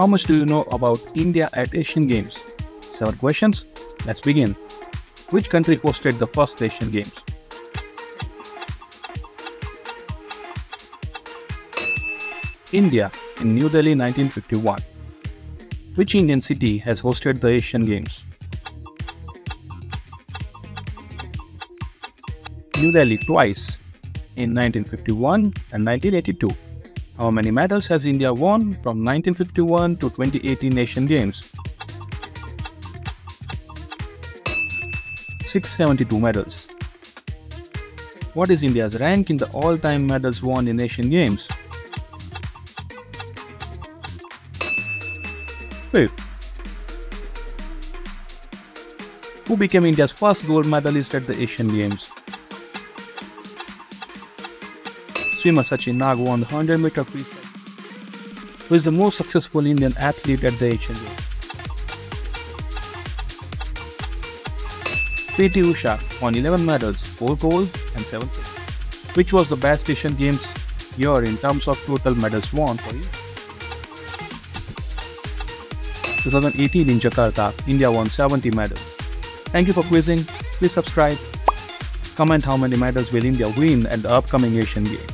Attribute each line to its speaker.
Speaker 1: How much do you know about India at Asian Games? Seven questions. Let's begin. Which country hosted the first Asian Games? India in New Delhi 1951. Which Indian city has hosted the Asian Games? New Delhi twice in 1951 and 1982. How many medals has India won from 1951 to 2018 Asian Games? 672 medals. What is India's rank in the all-time medals won in Asian Games? Fifth. Who became India's first gold medalist at the Asian Games? Swimmer Sachin Nag won the 100 meter freestyle. Who is the most successful Indian athlete at the Asian Games? PT Usha won 11 medals, 4 gold and 7 silver. Which was the best Asian Games year in terms of total medals won for you? 2018 in Jakarta, India won 70 medals. Thank you for quizzing. Please subscribe. Comment how many medals will India win at the upcoming Asian Games.